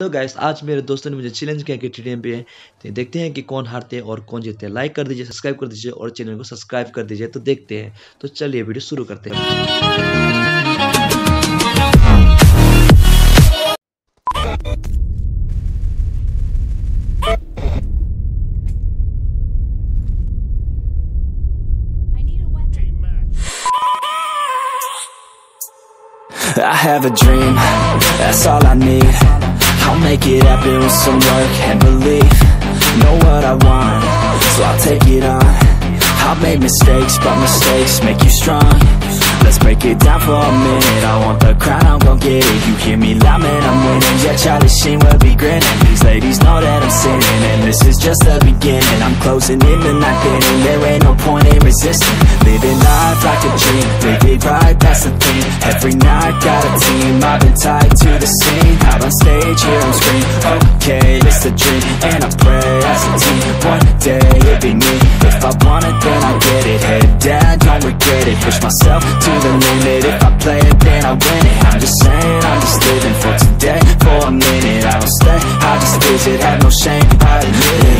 तो गाइस आज मेरे दोस्तों ने मुझे चैलेंज किया कि टीडीएम पे तो देखते हैं कि कौन हारते हैं और कौन जीतते हैं। लाइक कर दीजिए सब्सक्राइब कर दीजिए और चैनल को सब्सक्राइब कर दीजिए। तो देखते हैं। तो चलिए वीडियो शुरू करते हैं. I have a dream, that's all I need. I'll make it happen with some work and belief. Know what I want, so I'll take it on. I've made mistakes, but mistakes make you strong. Let's break it down for a minute. I want the crown, I'm gon' get it. You hear me loud, man, I'm winning. Yeah, Charlie Sheen will be grinning. These ladies know that I'm sinning And this is just the beginning. I'm closing in the ninth inning There ain't no point in resisting. Living life like a dream. Live it right, that's the thing. Every night, got a team. I've been tied to the scene Out on stage, here on screen. Okay, it's a dream And I pray as a team. One day, it'll be me. If I want it, then I get it. Head down, don't regret it. Push myself to the limit. If I play it, then I win it. I'm just saying, I'm just living for today. For a minute, I don't stay. I just visit, have no shame I admit it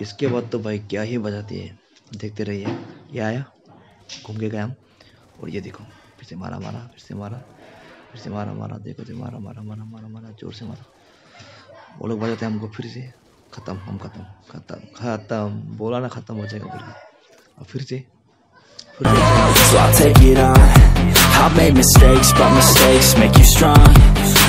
इसके बाद तो भाई क्या ही बजाती है। देखते रहिए। ये आया। घूम के गया हम। और ये देखो, फिर से मारा मारा, फिर से मारा, फिर से मारा मारा, देखो तो मारा मारा मारा मारा मारा, ज़ोर से मारा। वो लोग बजाते हैं हमको फिर से। ख़त्म, हम ख़त्म ख़त्म ख़त्म। बोला ना ख़त्म हो जाएगा के और फिर से फिर से। I've made mistakes, but mistakes make you strong.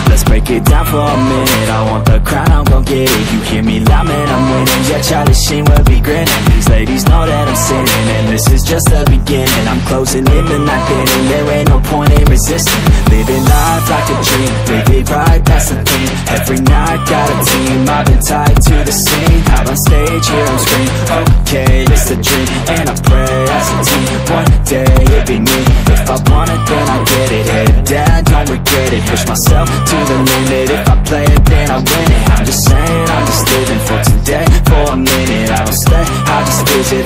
Let's break it down for a minute. I want the crown, I'm gon' get it. You hear me loud, man, I'm winning. Yeah, Charlie Sheen will be grinning. These ladies know that I'm sinning And this is just the beginning. I'm closing in the night inning There ain't no point in resisting. Living life like a Push myself to the limit. If I play it, then I win it. I'm just saying, I'm just living for today. For a minute, I don't stay. I just visit,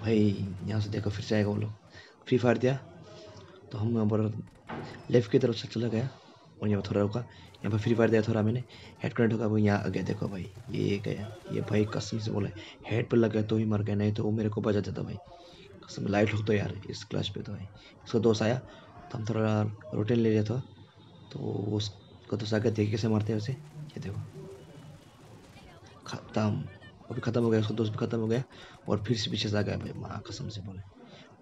भाई, यहाँ से देखो, फिर से आएगा वो लोग। Free fire दिया तो हम यहाँ पर लेफ़्ट की तरफ़ से चला गया, और यहाँ पर थोड़ा रुका। यहाँ पर फ्री फायर दिया थोड़ा मैंने। हेड कनेक्ट होगा, वो यहाँ आ गया देखो भाई, ये गया। ये भाई कसम से बोला हेड पर लग गया तो ही मर गया, नहीं तो वो मेरे को बचा देता भाई। कसम लाइट हो तो यार, इस क्लास पे तो भाई। इसका दोस्त आया तो हम थोड़ा रोटीन ले लिया था। तो उसको दोस्त आगे देखे कैसे मारते हैं उसे ये देखो। खत्म। अभी खत्म हो गया, उसका दोस्त भी खत्म हो गया। और फिर से पीछे से आ गया भाई माँ, कसम से बोले।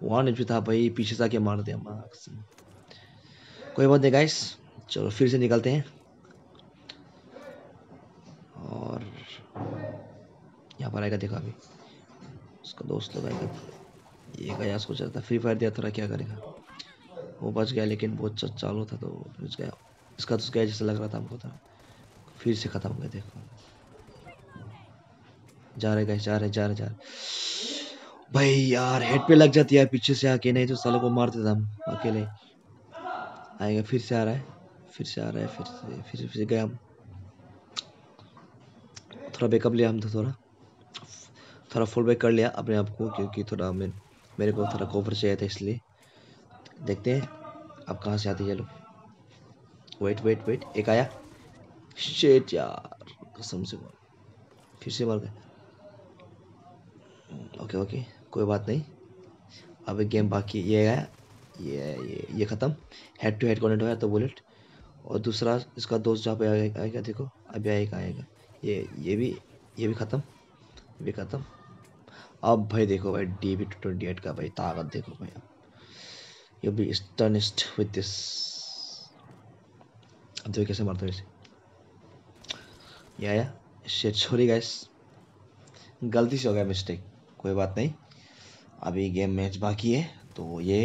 वन एच था भाई, पीछे से आके मार दिया। माँ, कसम। कोई बात नहीं गाइस चलो, फिर से निकलते हैं। और यहाँ पर आएगा, देखो अभी। उसका दोस्त लोग आएगा। ये गया, उसको चलता फ्री फायर दिया, थोड़ा क्या करेगा। वो बच गया, लेकिन बहुत चालू था तो बच गया। इसका तो गया जैसा लग रहा था हमको था फिर से खत्म हो गया, देखो। जा रहे गए जा रहे जा रहे जा रहे। भाई यार हेड पे लग जाती है पीछे से आके, नहीं तो सालों को मार देता हम अकेले। आएगा, फिर से आ रहा है, फिर से आ रहा है, फिर से, फिर फिर गए हम। थोड़ा बैकअप लिया हम तो थोड़ा। थोड़ा फुल बैक कर लिया अपने आप को, क्योंकि थोड़ा मैं मेरे को थोड़ा कवर चाहिए था इसलिए। देखते हैं, अब कहाँ से आते है लोग। वेट वेट वेट एक आया। शेट यार, कसम से। बोल फिर से मर गए। ओके ओके कोई बात नहीं। अब एक गेम बाकी ये है। ये ये ये ख़त्म। हेड टू हेड कॉन्टेंट है तो बुलेट और दूसरा इसका दोस्त जहाँ पे आएगा, देखो। अभी आएगा आएगा। ये ये भी ये भी ख़त्म। भी ख़त्म। अब भाई देखो भाई D B two twenty eight का भाई ताकत देखो भाई। अब you be stunned with this अब देखो कैसे मारते हो इसे। या या शिट सॉरी गाइस गलती से हो गया मिस्टेक कोई बात नहीं। अभी गेम मैच बाकी है तो ये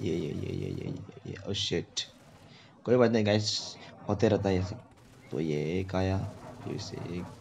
ये ये ये ये ये ये, शिट कोई बात नहीं गाइस होते रहता है ये तो ये एक आया फिर से एक।